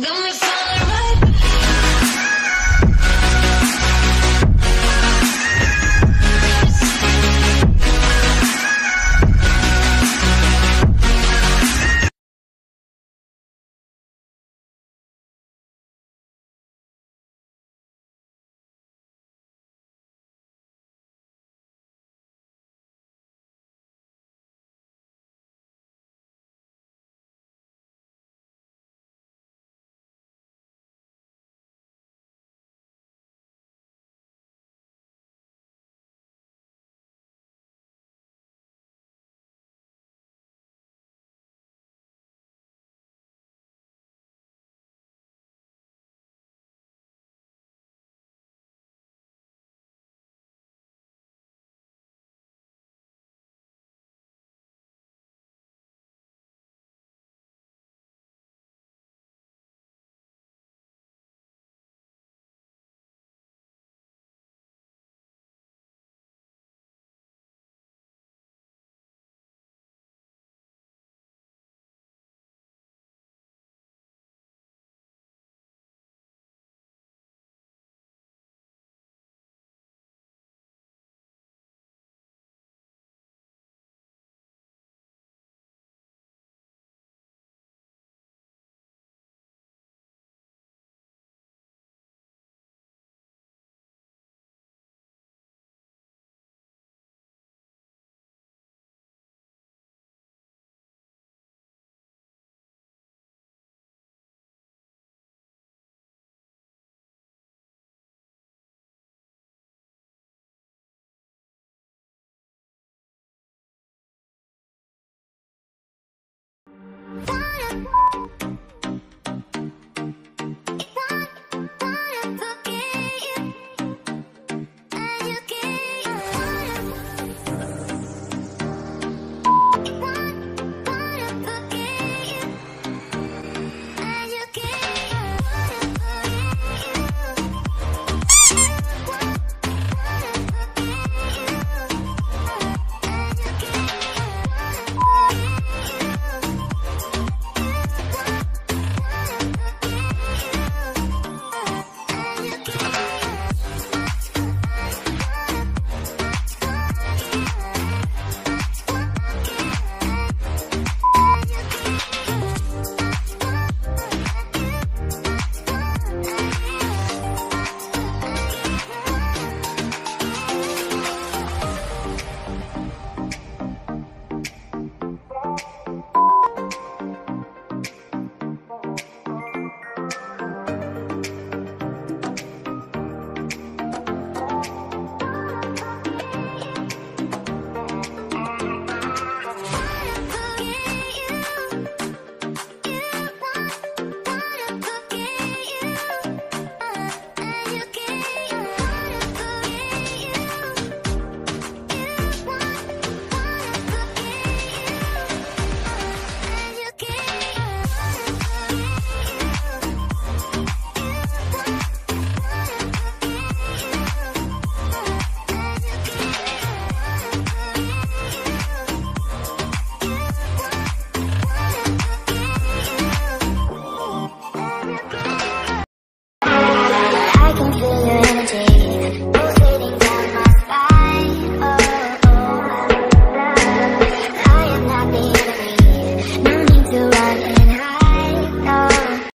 גם